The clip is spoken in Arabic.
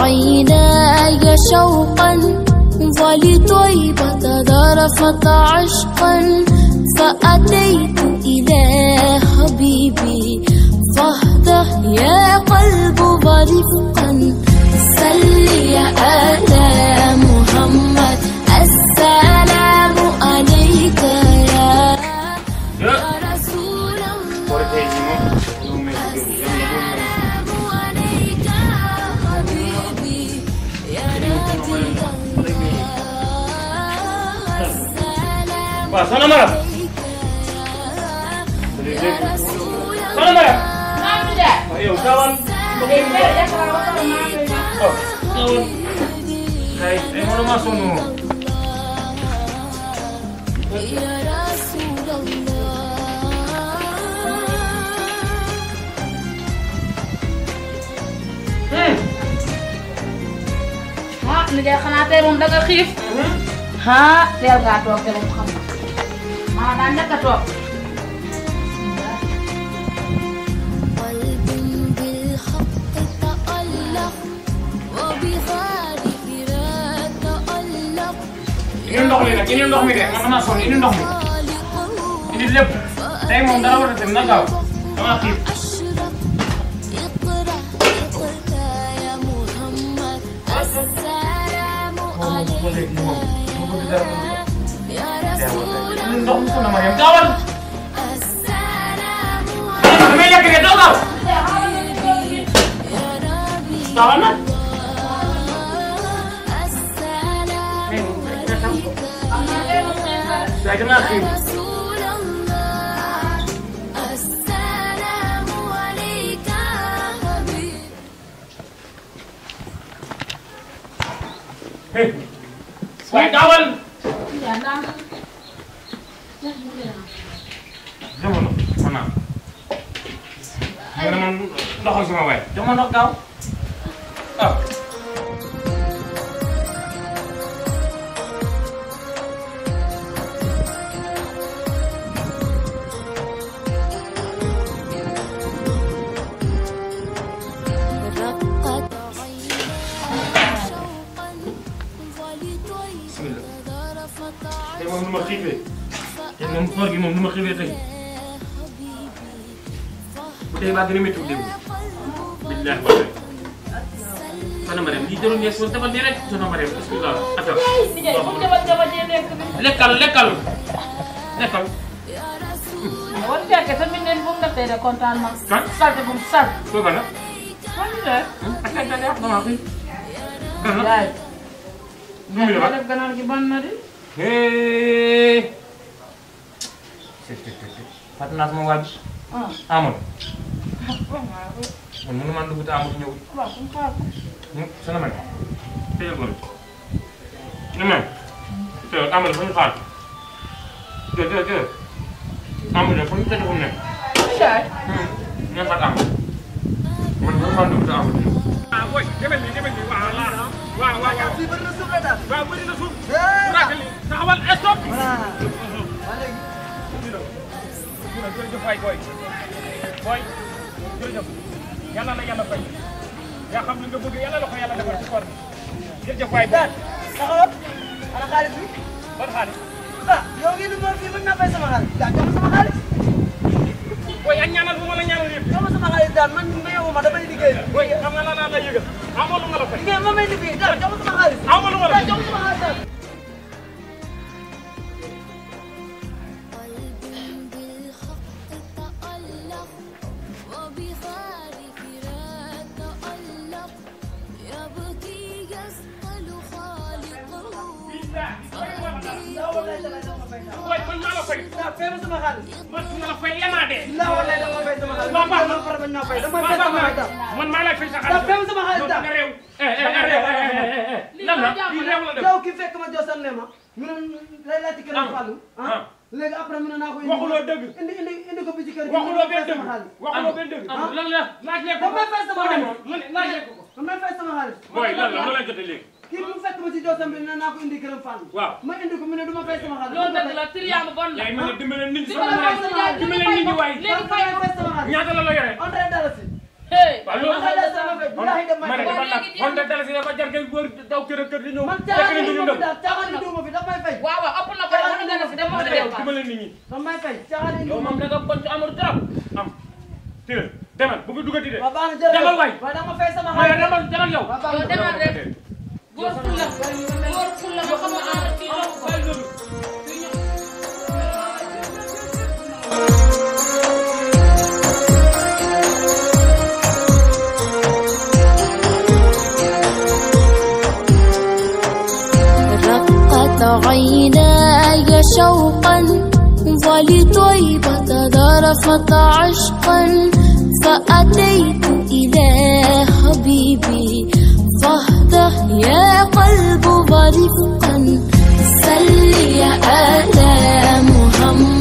عيناي شوقا ولطيبة ذرفت عشقا. فأتيت إلى حبيبي يا قلب ورفقا سل يا آل محمد. السلام عليك يا. رسول الله. السلام عليك حبيبي يا نبي الله السلام Mara يا رسول Maam Ndiaye. waaw yow gaawal Léegi tey def naa ba pare maa ngi lay ñaan. oh gaawal ay ay man maa sonn moom يا رسول الله ah Ndiaye xanaa tey moom danga xiif. ah teel ngaa toog te moom xam na. maa daan njëkk a toog. Ini untuk lidah, ini untuk mirip, mana masuk, ini untuk Ini lip, saya mau darah udah tenang kau Sama tip Untuk itu namanya kawan Namanya kayak kawan waaye damaa xiif رسول الله السلام عليك حبيبي waaye gaawal Ndiaye ndànk. jamono man naa nga ne man ndoxal sama waay jox ma ndox gaaw مخيفة يبقى مفرق ممنوع مخيفة زي وده بعد رميت وده بالله عليك أنا مريم دي ترون يس وانت بدي رك أنا مريم بسم الله أتى لكال لكال لكال وانت كيف من البوم ده تيجي كونتان ما سال تبوم سال شو كنا وانت أكيد ده أحضر ما في كنا نعم نعم نعم نعم نعم hee. fàttali naa sama te Amadou ñëwul. waaw suñu xaar. sën na ma ne. tëjal ko ni ma. tëjal Amadou fa ñu xaar. jërëjëf jërëjëf. Amadou fa ñu tëjee fu mu nekk. Hmm. ñu te Amadou ñëwul. ah booy jëmale lii jëmale lii waaw waaw waaw waaw. waaw bëri na taxawal stop voilà. waa léegi. jërëjëf waay booy booy jërëjëf yàlla na yàlla fay yaa xam li nga bëgg yàlla la ko yàlla defal ci koor bi jërëjëf waay booy taxawal. ana xaalis bi. ban xaalis ah yow ngi dugg fii mën naa fay sama xaalis. daal jox ma sama xaalis. booy ak ñaanal bu ma la ñaanal yëpp jox ma sama xaalis daal man mayoo ma damay liggéey. booy xam nga laa lay yëgal amoo lu ma la fay liggéey ma may liggéey daal jox sama xaalis. la jox sama xaalis fay. Daal fay ma sama xaalis. man ma fay yéen a dee la walaay dama fay sama xaalis. Waaw, baax man bañ naa fay dama fay sama xaalis man maa lay fay sa xaalis. fay sama xaalis daal. nga réew. eh eh eh lan la? Lii réew la def yow ki fekk ma josan ne ma. ñu ne lay laajte kër Fallou. ah? Léegi après mu ne naa ko indi waxuloo dëgg. indi indi indi ko bi ci kër gi. Waxuloo benn dëgg. Waxuloo benn dëgg. lan la? Laaj leen ko. Damay fay sama xaalis. Laaj ko ko. Man may fay sama xaalis. Booy lan la? Loo leen jotee léegi. Kii mu fekk ma ci joosam bi ne naa ko indi këram fànn waaw. ma indi ko mu ne du ma fay sama xaalis loolu dëgg la triangle bon la yaay mën a dimbale nit ñi sama yaay dimbale nit ñi ko waay. léegi fay ko fay sama xaalis ñaata la la yore. on dirait dara si hey waaw loolu ma ne dama nag léegi kon de dala si dafa jar ngay wër daw kër kër di ñëw. man caaxaan yi duuma fi daal caaxaan yi duuma fi daf fay waaw waaw ëpp na ko wax dëgg dama yow def dimbale nit ñi. daf fay caaxaan yi duuma moom da nga bon amul trop. am teel demal bu fi duggati de. demal waay. waaw dama fay sama xaalis demal yow. demal rek رقت عيناي شوقا ولطيبة ذرفت عشقا فأتيت إلى حبيبي رفقا سل يا آل محمد.